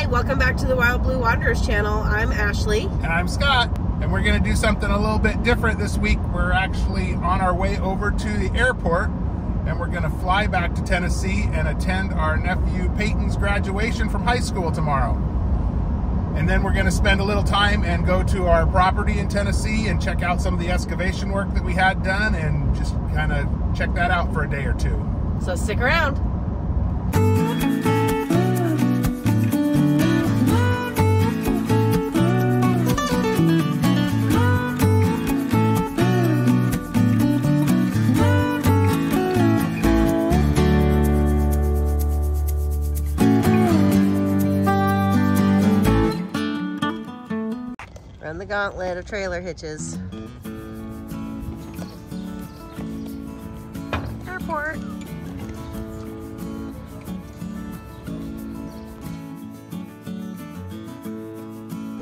Hi, welcome back to the Wild Blue Wanderers channel. I'm Ashley. And I'm Scott. And we're going to do something a little bit different this week. We're actually on our way over to the airport and we're going to fly back to Tennessee and attend our nephew Peyton's graduation from high school tomorrow. And then we're going to spend a little time and go to our property in Tennessee and check out some of the excavation work that we had done and just kind of check that out for a day or two. So stick around. The gauntlet of trailer hitches. Airport.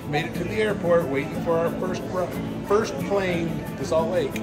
Made it to the airport, waiting for our first first plane to Salt Lake.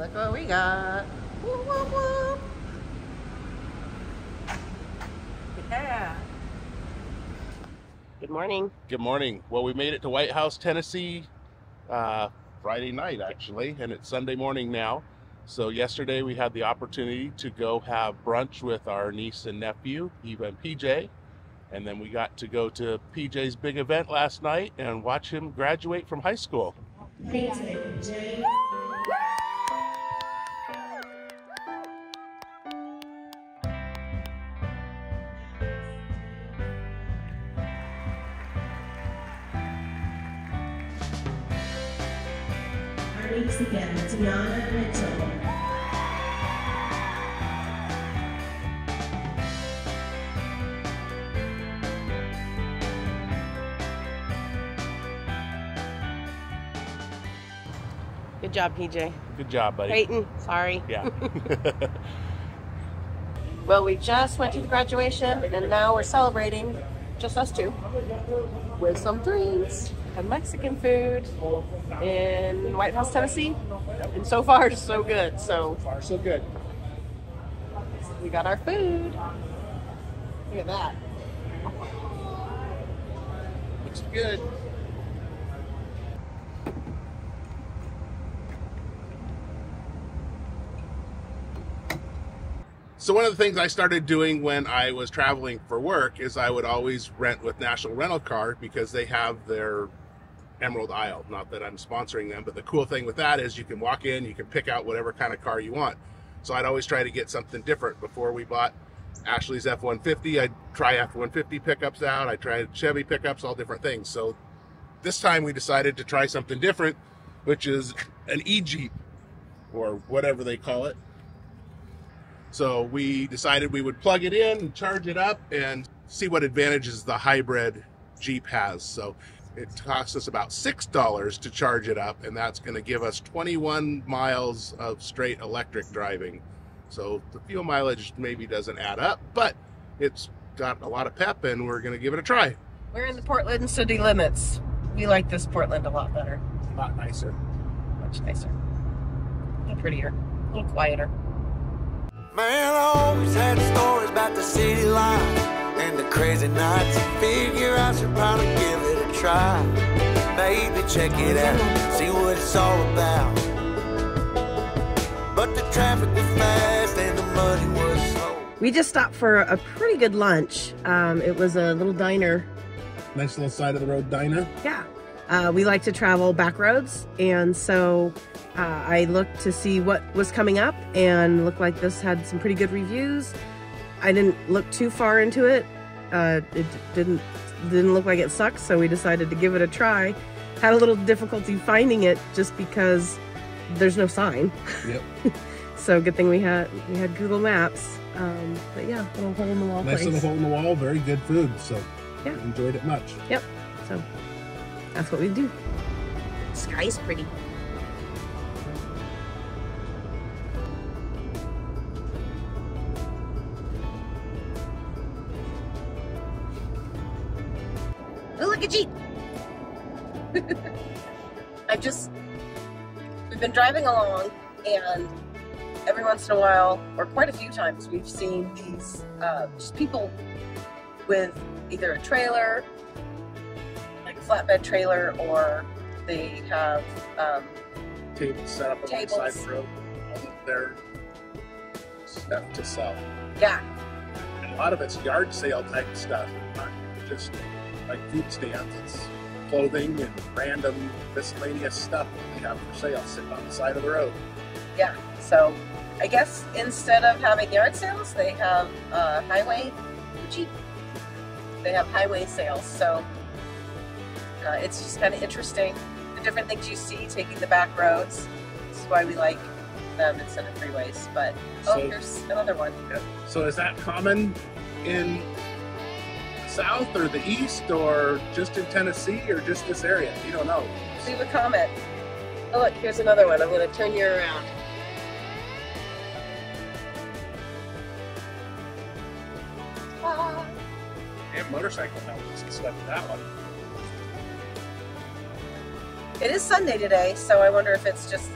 Look what we got. Woo, woo, woo. Yeah. Good morning. Good morning. Well, we made it to White House, Tennessee, uh, Friday night actually, and it's Sunday morning now. So yesterday we had the opportunity to go have brunch with our niece and nephew, Eva and PJ, and then we got to go to PJ's big event last night and watch him graduate from high school. Our names again, Tiana Mitchell. Good job, PJ. Good job, buddy. Peyton, sorry. Yeah. Well, we just went to the graduation and now we're celebrating, just us two, with some drinks and Mexican food in White House, Tennessee. And so far, so good. So Far so good. we got our food. Look at that. Looks good. So one of the things I started doing when I was traveling for work is I would always rent with National Rental Car because they have their Emerald Aisle. Not that I'm sponsoring them, but the cool thing with that is you can walk in, you can pick out whatever kind of car you want. So I'd always try to get something different. Before we bought Ashley's F-150, I'd try F-150 pickups out. I tried Chevy pickups, all different things. So this time we decided to try something different, which is an e-Jeep or whatever they call it. So we decided we would plug it in charge it up and see what advantages the hybrid Jeep has. So it costs us about $6 to charge it up, and that's going to give us 21 miles of straight electric driving. So the fuel mileage maybe doesn't add up, but it's got a lot of pep, and we're going to give it a try. We're in the Portland city limits. We like this Portland a lot better. A lot nicer. Much nicer. A little prettier. A little quieter. Man, I always had stories about the city life and the crazy nights. Figure I should probably give it a try. Maybe check it out, see what it's all about. But the traffic was fast and the money was slow. We just stopped for a pretty good lunch. Um, it was a little diner. Nice little side of the road diner. Yeah. Uh, we like to travel back roads, and so uh, I looked to see what was coming up, and looked like this had some pretty good reviews. I didn't look too far into it. Uh, it didn't didn't look like it sucked, so we decided to give it a try. Had a little difficulty finding it just because there's no sign. Yep. So good thing we had we had Google Maps. Um, but yeah, little hole in the wall Nice place. little hole in the wall. Very good food. So Yeah. enjoyed it much. Yep. So that's what we do. Sky's pretty. I just we've been driving along and every once in a while, or quite a few times, we've seen these uh, just people with either a trailer, like a flatbed trailer, or they have um, Tables set up on the side Tables. the road. Their stuff to sell. yeah, And a lot of it's yard sale type stuff, not just like food stands. It's clothing and random miscellaneous stuff that they have for sale sitting on the side of the road. yeah. So I guess instead of having yard sales, they have uh, highway Jeep. They have highway sales, so uh, it's just kind of interesting. The different things you see taking the back roads. This is why we like them instead of freeways. But oh, So- here's another one. So is that common in south or the east or just in Tennessee or just this area? You don't know. Leave a comment. Oh look, here's another one. I'm gonna turn you around. Ah. And motorcycle helmets and stuff that one. It is Sunday today, so I wonder if it's just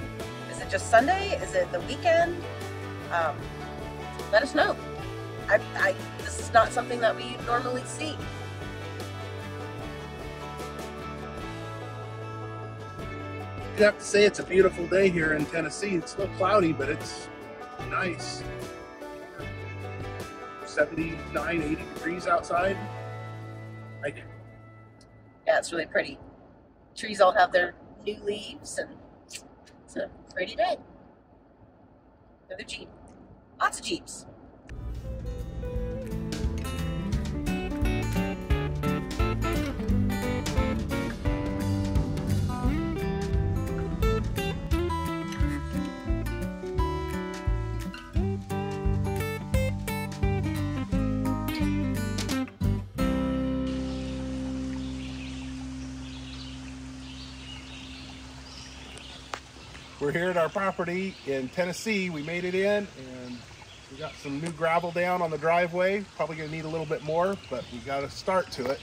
is it just Sunday? Is it the weekend? Um, let us know. I, I this is not something that we normally see. You have to say it's a beautiful day here in Tennessee. It's still cloudy, but it's nice. 79, 80 degrees outside. Like, Yeah, it's really pretty. Trees all have their new leaves, and it's a pretty day. Another Jeep. Lots of Jeeps. We're here at our property in Tennessee. We made it in and we got some new gravel down on the driveway. Probably gonna need a little bit more, but we got a start to it.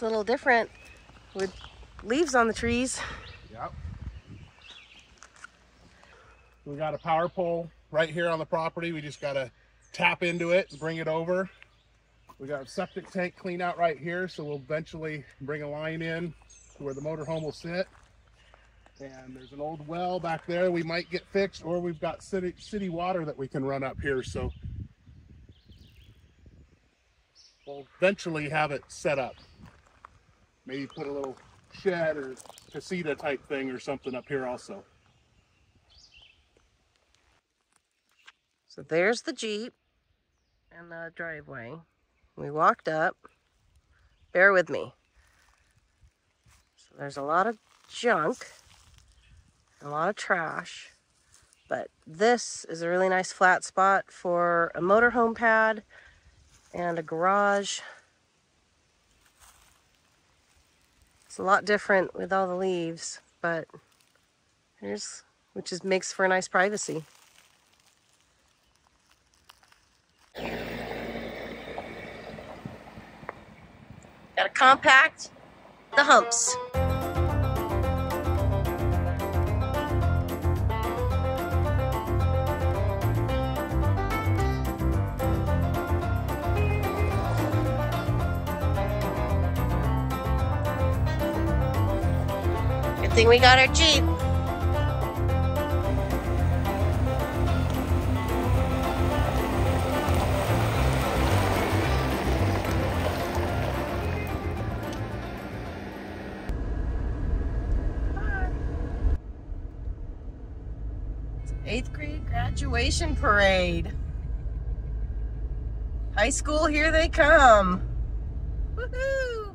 A little different with leaves on the trees. Yep. We got a power pole right here on the property. We just got to tap into it and bring it over. We got a septic tank clean out right here, so we'll eventually bring a line in to where the motorhome will sit. And there's an old well back there we might get fixed, or we've got city city water that we can run up here. So we'll eventually have it set up. Maybe put a little shed or casita type thing or something up here also. So there's the Jeep and the driveway. We walked up. Bear with me. So there's a lot of junk, a lot of trash, but this is a really nice flat spot for a motorhome pad and a garage. It's a lot different with all the leaves, but Here's, which is makes for a nice privacy. Got a compact, the humps. Thing we got our Jeep. Eighth grade graduation parade. High school, here they come. Woohoo!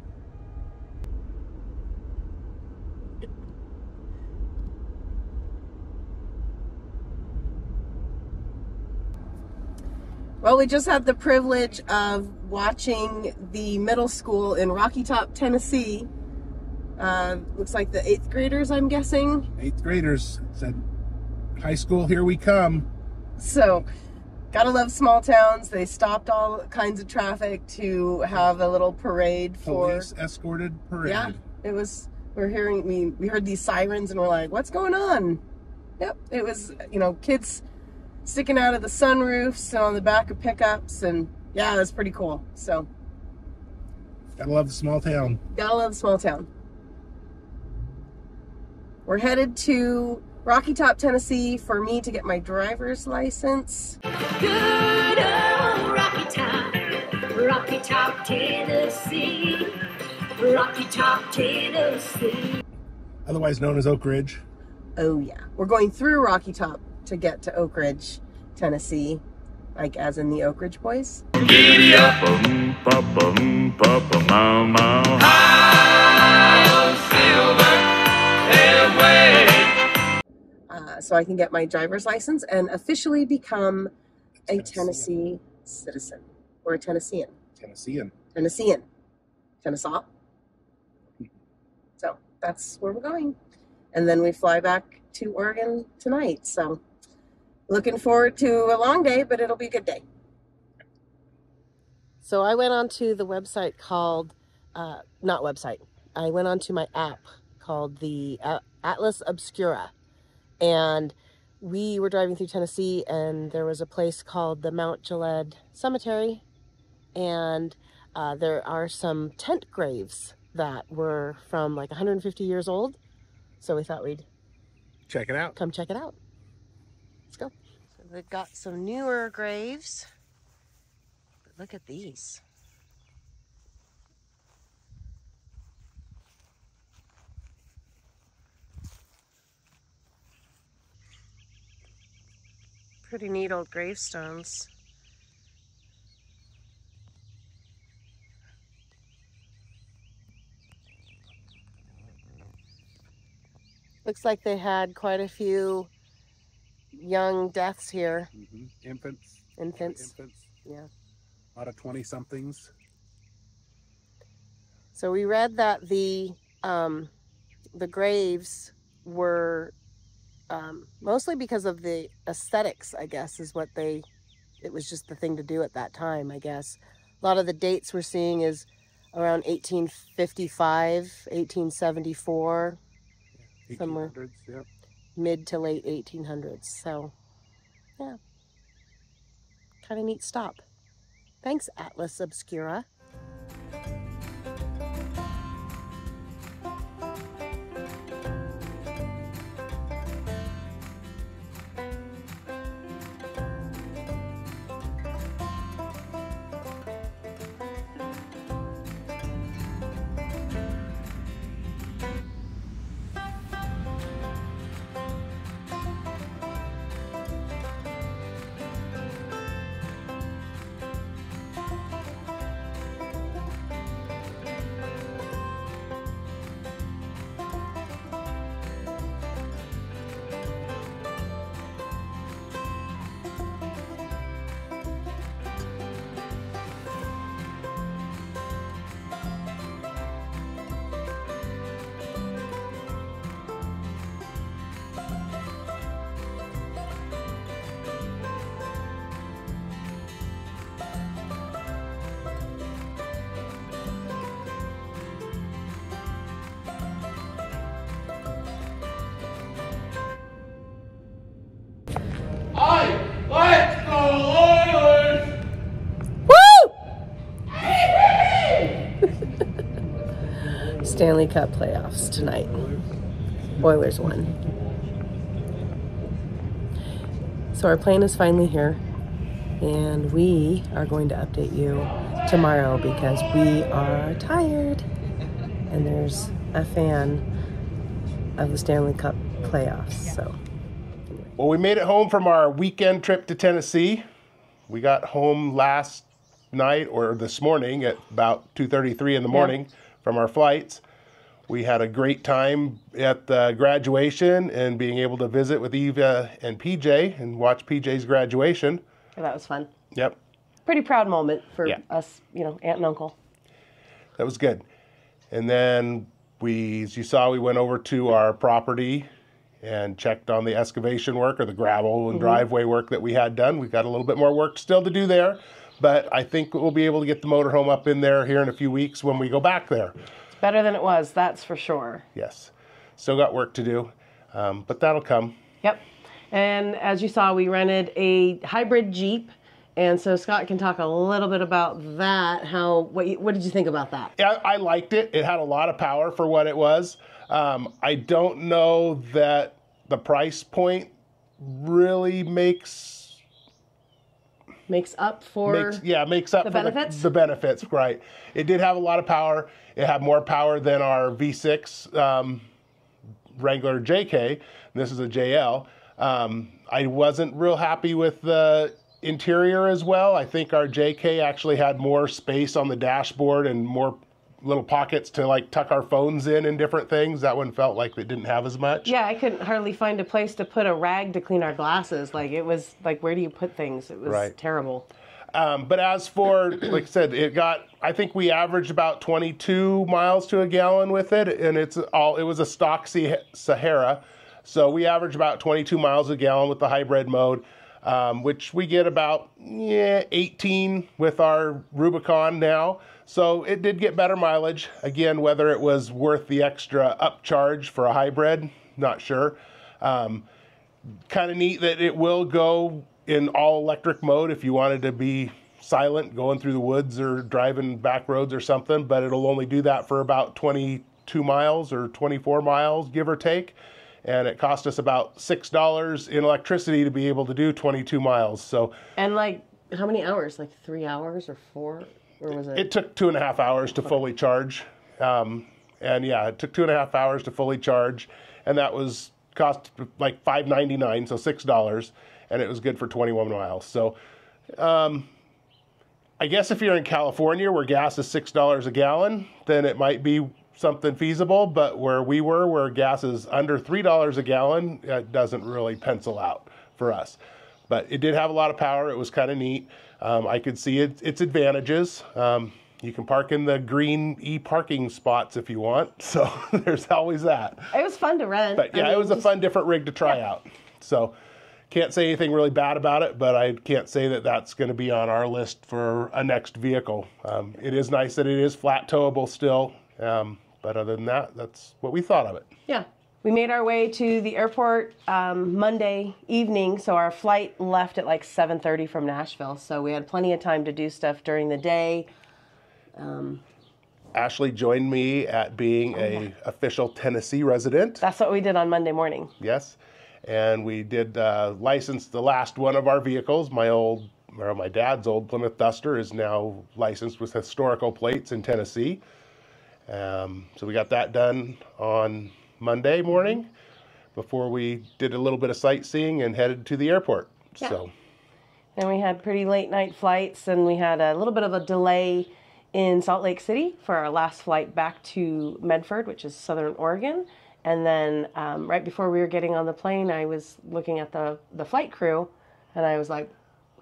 Well, we just had the privilege of watching the middle school in Rocky Top, Tennessee. Uh, looks like the eighth graders, I'm guessing. Eighth graders said, "High school, here we come." So, gotta love small towns. They stopped all kinds of traffic to have a little parade for. Police escorted parade. Yeah, it was. We're hearing. We we heard these sirens and we're like, "What's going on?" Yep, it was. You know, kids sticking out of the sunroofs and on the back of pickups, and yeah, it was pretty cool. So, Gotta love the small town. gotta love the small town. We're headed to Rocky Top, Tennessee, for me to get my driver's license. Good old Rocky Top, Rocky Top, Tennessee, Rocky Top, Tennessee. Otherwise known as Oak Ridge. Oh yeah, we're going through Rocky Top to get to Oak Ridge, Tennessee, like as in the Oak Ridge Boys. Giddy up, um, pa, bum, pa, pa, mow, mow. uh, so I can get my driver's license and officially become a Tennessee citizen or a Tennessean. Tennessean. Tennessean. Kennesaw. So that's where we're going. And then we fly back to Oregon tonight. So looking forward to a long day, but it'll be a good day. So I went onto the website called, uh, not website, I went onto my app called the uh, Atlas Obscura. And we were driving through Tennessee and there was a place called the Mount Gilead Cemetery. And uh, there are some tent graves that were from like 150 years old. So we thought we'd Check it out. come check it out. Let's go. So they've got some newer graves. But look at these. Pretty neat old gravestones. Looks like they had quite a few young deaths here, hmm Infants. infants. Infants. Yeah. A lot of 20 somethings. So we read that the um, the graves were um, mostly because of the aesthetics. I guess is what they. It was just the thing to do at that time. I guess a lot of the dates we're seeing is around 1855, 1874, Somewhere. Yep. Mid to late 1800s. So, yeah, kind of neat stop. Thanks, Atlas Obscura. Stanley Cup playoffs tonight. Oilers won. So our plane is finally here, and we are going to update you tomorrow because we are tired. And there's a fan of the Stanley Cup playoffs. So Well, we made it home from our weekend trip to Tennessee. We got home last night or this morning at about 2:33 in the morning from our flights. We had a great time at the graduation and being able to visit with Eva and PJ and watch PJ's graduation. that was fun. Yep, Pretty proud moment for Yeah. us, you know, aunt and uncle. that was good. And then we, as you saw, we went over to our property and checked on the excavation work or the gravel and mm-hmm. driveway work that we had done. We've got a little bit more work still to do there, but I think we'll be able to get the motorhome up in there here in a few weeks when we go back there. It's better than it was, that's for sure. Yes, still got work to do, um, but that'll come. Yep. And as you saw, we rented a hybrid Jeep. And so Scott can talk a little bit about that. How what what did you think about that? Yeah, I liked it. It had a lot of power for what it was. Um, I don't know that the price point really makes Makes up for makes yeah makes up the for benefits? The, the benefits right. It did have a lot of power. It had more power than our v6 um, wrangler jk this is a jl um, i wasn't real happy with the interior as well. I think our jk actually had more space on the dashboard and more little pockets to like tuck our phones in and different things that one felt like it didn't have as much Yeah, I couldn't hardly find a place to put a rag to clean our glasses. Like it was like where do you put things? It was Right. terrible. Um, but as for, like I said, it got. I think we averaged about 22 miles to a gallon with it, and it's all. It was a stock Sahara, so we averaged about 22 miles a gallon with the hybrid mode, um, which we get about yeah 18 with our Rubicon now. So it did get better mileage. Again, whether it was worth the extra upcharge for a hybrid, not sure um, kind of neat that it will go in all electric mode if you wanted to be silent going through the woods or driving back roads or something, but it'll only do that for about 22 miles or 24 miles, give or take. And it cost us about $6 in electricity to be able to do 22 miles. So And like how many hours? Like three hours or four? Or was it? it took two and a half hours to fully charge. Um, and yeah, it took two and a half hours to fully charge. And that was cost like five ninety nine, so six dollars, and it was good for twenty one miles. So, um, I guess if you're in California where gas is six dollars a gallon, then it might be something feasible. But where we were, where gas is under three dollars a gallon, it doesn't really pencil out for us. But it did have a lot of power. It was kind of neat. Um, I could see it, its advantages. Um, you can park in the green e-parking spots if you want. So there's always that. it was fun to rent. But I yeah, mean, it was a fun, different rig to try out. So can't say anything really bad about it, but I can't say that that's going to be on our list for a next vehicle. Um, it is nice that it is flat towable still, um, but other than that, that's what we thought of it. Yeah. We made our way to the airport um, Monday evening, so our flight left at like 7:30 from Nashville. So we had plenty of time to do stuff during the day. Ashley joined me at being a official Tennessee resident. That's what we did on Monday morning. Yes, and we did uh, license the last one of our vehicles. My old, or my dad's old Plymouth Duster is now licensed with historical plates in Tennessee. Um, so we got that done on Monday morning before we did a little bit of sightseeing and headed to the airport. Yeah. So And we had pretty late night flights, and we had a little bit of a delay in Salt Lake City for our last flight back to Medford, which is Southern Oregon. And then um, right before we were getting on the plane, I was looking at the, the flight crew, and I was like,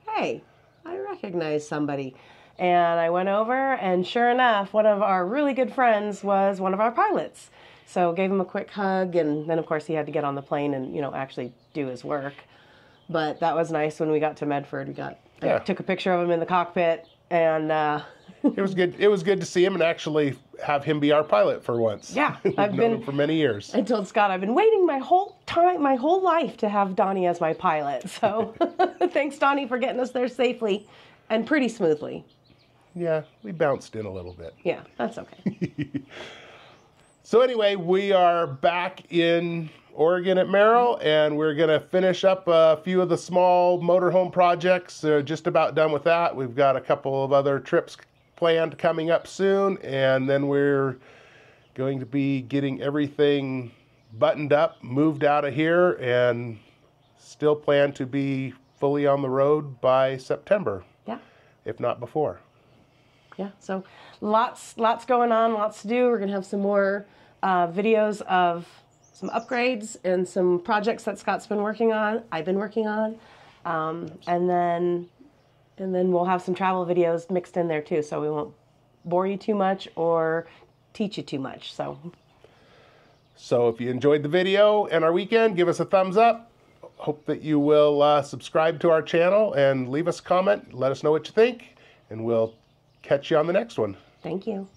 hey, I recognize somebody. And I went over, and sure enough, one of our really good friends was one of our pilots. So gave him a quick hug, and then of course he had to get on the plane and you know actually do his work. But that was nice when we got to Medford. We got I took a picture of him in the cockpit, and uh, it was good. It was good to see him and actually have him be our pilot for once. Yeah, I've known been- him for many years. I told Scott I've been waiting my whole time, my whole life, to have Donnie as my pilot. So thanks, Donnie, for getting us there safely and pretty smoothly. Yeah, we bounced in a little bit. Yeah, that's okay. So anyway, we are back in Oregon at Merrill, and we're gonna finish up a few of the small motorhome projects. Just about done with that. We've got a couple of other trips planned coming up soon, and then we're going to be getting everything buttoned up, moved out of here, and still plan to be fully on the road by September, Yeah. if not before. Yeah. So lots, lots going on, lots to do. We're gonna have some more uh, videos of some upgrades and some projects that Scott's been working on. I've been working on, um, and then and then we'll have some travel videos mixed in there too, so we won't bore you too much or teach you too much. So So if you enjoyed the video and our weekend, give us a thumbs up. Hope that you will uh, subscribe to our channel and leave us a comment. Let us know what you think, and we'll catch you on the next one. thank you.